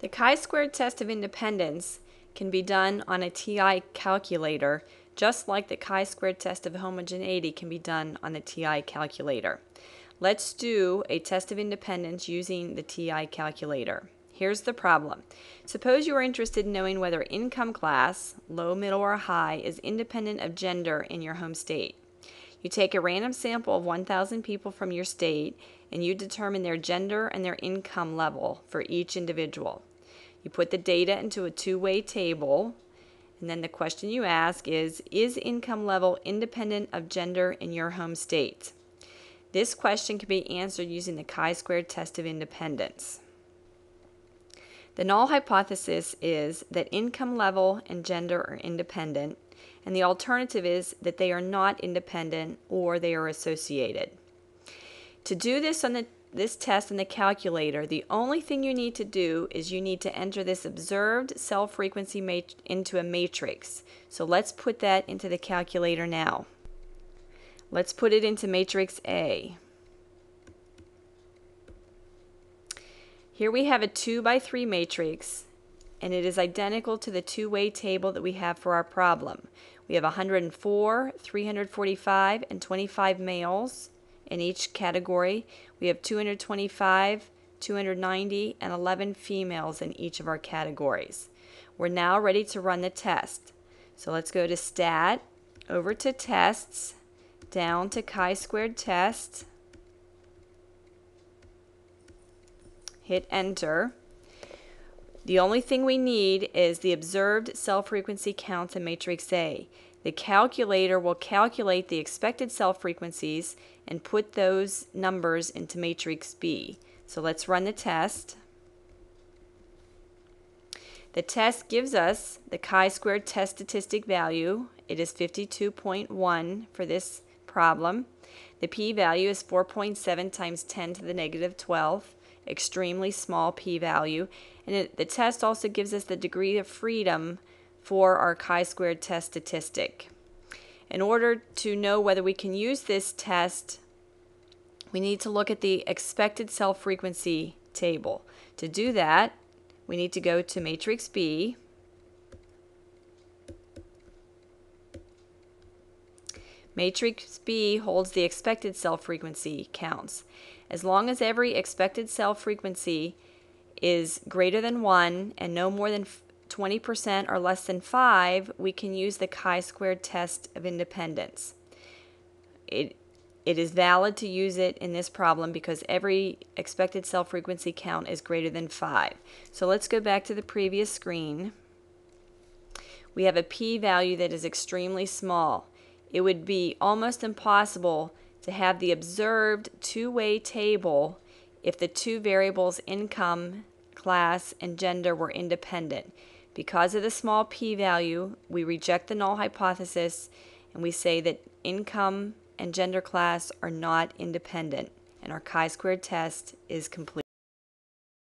The chi-squared test of independence can be done on a TI calculator just like the chi-squared test of homogeneity can be done on the TI calculator. Let's do a test of independence using the TI calculator. Here's the problem. Suppose you are interested in knowing whether income class, low, middle, or high, is independent of gender in your home state. You take a random sample of 1,000 people from your state and you determine their gender and their income level for each individual. You put the data into a two-way table and then the question you ask is, is income level independent of gender in your home state? This question can be answered using the chi-squared test of independence. The null hypothesis is that income level and gender are independent, and the alternative is that they are not independent or they are associated. To do this on the this test in the calculator, the only thing you need to do is you need to enter this observed cell frequency into a matrix. So let's put that into the calculator now. Let's put it into matrix A. Here we have a 2 by 3 matrix and it is identical to the two-way table that we have for our problem. We have 104, 345, and 25 males in each category. We have 225, 290, and 11 females in each of our categories. We're now ready to run the test. So let's go to Stat, over to Tests, down to chi-squared test, hit Enter. The only thing we need is the observed cell frequency counts in matrix A. The calculator will calculate the expected cell frequencies and put those numbers into matrix B. So let's run the test. The test gives us the chi-squared test statistic value. It is 52.1 for this problem. The p-value is 4.7 times 10 to the negative 12, extremely small p-value. And it, the test also gives us the degree of freedom for our chi-squared test statistic. In order to know whether we can use this test, we need to look at the expected cell frequency table. To do that, we need to go to matrix B, Matrix B holds the expected cell frequency counts. As long as every expected cell frequency is greater than 1 and no more than 20% or less than 5, we can use the chi-squared test of independence. It, it is valid to use it in this problem because every expected cell frequency count is greater than 5. So let's go back to the previous screen. We have a p-value that is extremely small. It would be almost impossible to have the observed two-way table if the two variables income, class, and gender were independent. Because of the small p-value, we reject the null hypothesis and we say that income and gender class are not independent and our chi-squared test is complete.